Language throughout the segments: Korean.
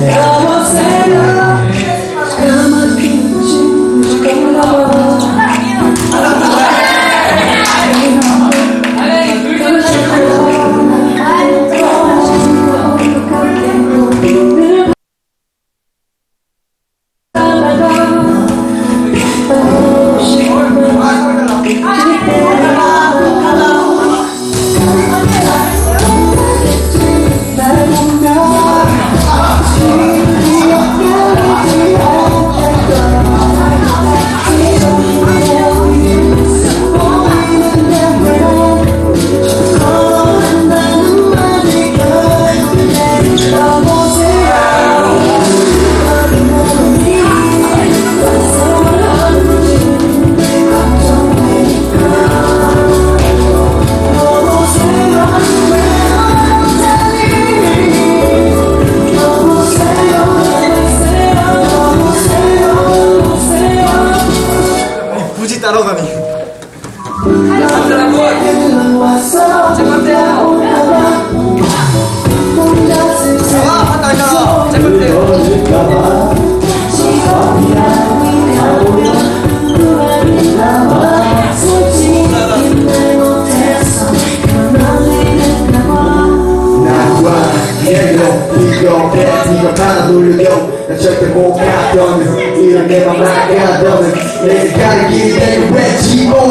Yeah. 이 따라가니. 절대 못 갔던 이런 내맘 나가던 내 가르기 내가 왜 지목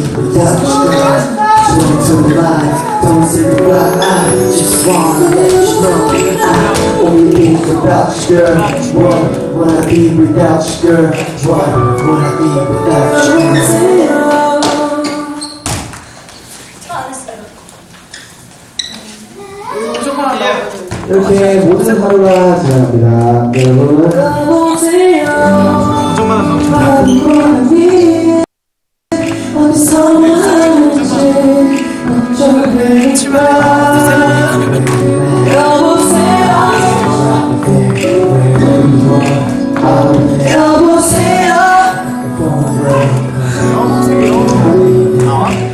without you Turn to the light, don't say goodbye I just wanna let you know I only be without you, girl What would I be without you, girl What would I be without you 이렇게 모든 하루가 지나갑니다 네, 여러분 어 디서 뭐하는지 걱정되니까 여보세요 여보세요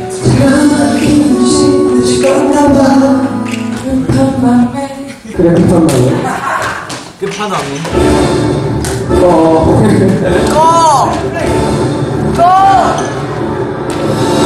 지금 막힌 듯이 건가 봐 급한 맘에 그래 급한 말이야 끝판왕. 어. 뻑뻑뻑 Thank you.